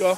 Go.